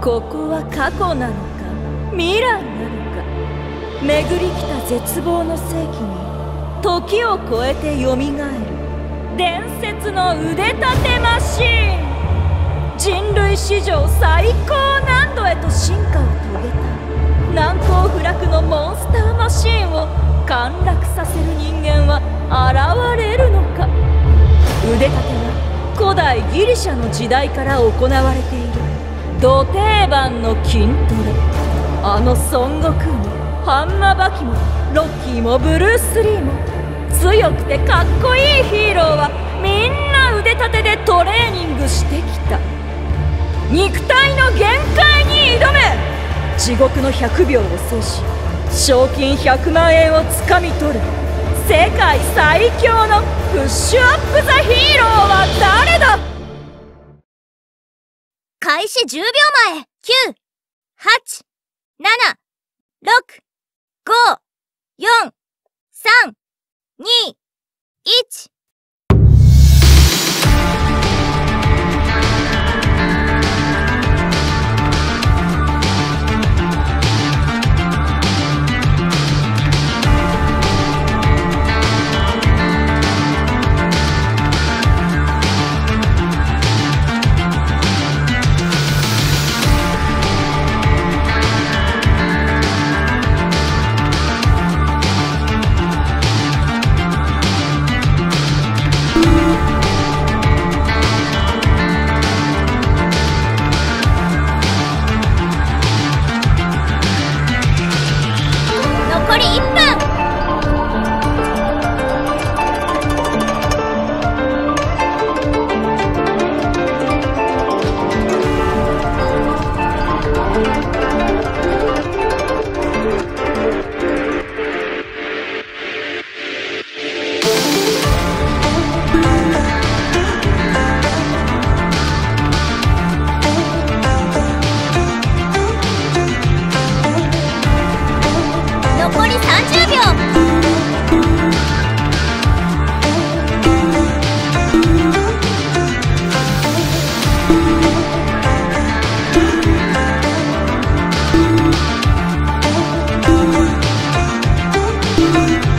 ここは過去なのか未来なのか巡り来た絶望の世紀に時を超えてよみがえる伝説の腕立てマシーン。人類史上最高難度へと進化を遂げた。難攻不落のモンスターマシーンを陥落させる人間は現れるのか。腕立ては古代ギリシャの時代から行われている。土定番の筋トレ。あの孫悟空もハンマバキもロッキーもブルース・リーも強くてかっこいいヒーローはみんな腕立てでトレーニングしてきた。肉体の限界に挑め！地獄の100秒を制し賞金100万円をつかみ取る。世界最強のプッシュアップ・ザ・ヒーロー！始10秒前 !9、8、7、6、5、4、3、2、1 you.